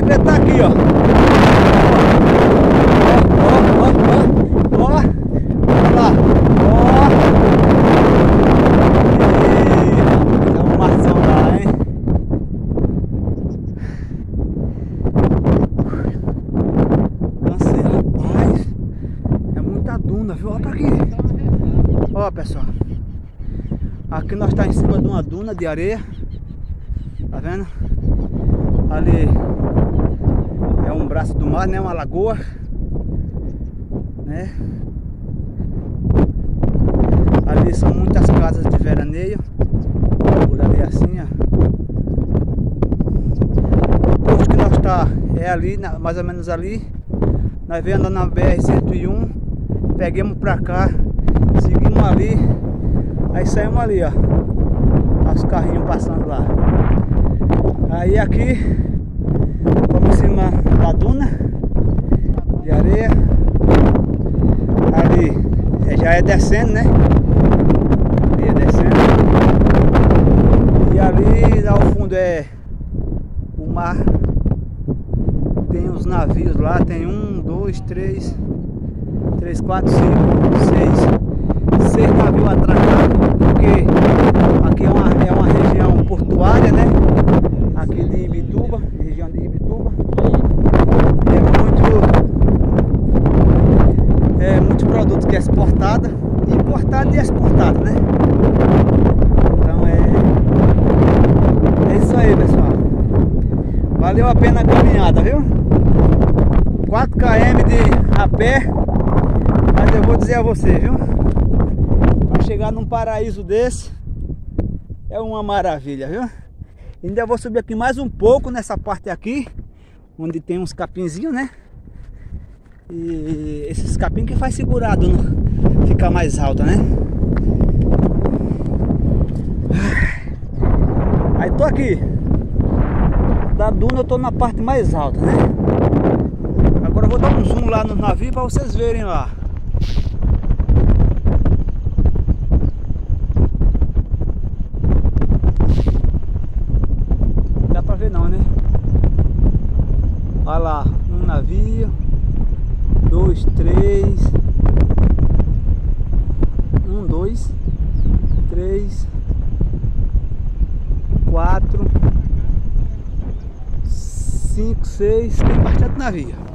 segredo tá aqui, ó. Ó, ó, ó, ó. Lá. Ó. Dá uma maçã lá, hein? Cansei, rapaz. É muita duna, viu? Olha pra aqui. Ó, pessoal. Aqui nós tá em cima de uma duna de areia. Tá vendo? Ali é um braço do mar, né? Uma lagoa. Né? Ali são muitas casas de veraneio. Por ali assim, ó. O posto que nós tá é ali, mais ou menos ali. Nós veio andando na BR-101. Peguemos pra cá. Seguimos ali. Aí saímos ali, ó. Os carrinhos passando lá. Aí aqui, vamos em cima da duna de areia. Ali é, já é descendo, né? Ali é descendo. E ali ao fundo é o mar. Tem os navios lá, tem um, dois, três, três, quatro, cinco, seis, seis navios atracados, porque aqui é uma, é uma região portuária, né? Aqui de Ibituba, região de Ibituba. É muito, é muito produto que é exportado, importado e exportado, né? Então é, é isso aí, pessoal. Valeu a pena a caminhada, viu? 4 km de a pé, mas eu vou dizer a você, viu? Para chegar num paraíso desse é uma maravilha, viu? Ainda vou subir aqui mais um pouco nessa parte aqui, onde tem uns capinzinhos, né? E esses capim que faz segurar a duna ficar mais alta, né? Aí tô aqui. Da duna eu tô na parte mais alta, né? Agora eu vou dar um zoom lá no navio para vocês verem lá. Dá pra ver não, né? Olha lá, um navio, dois, três, um, dois, três, quatro, cinco, seis, tem bastante navio.